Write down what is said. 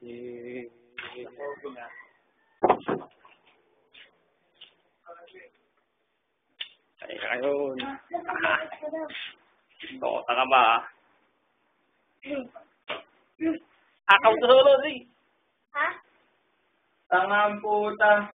Eh, Ay, ayun. Tota ka ba? ah? Akaw sa solo. Ha? Tangang puta.